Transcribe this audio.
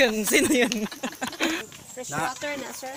yun? Sino yun? Fresh water na, sir.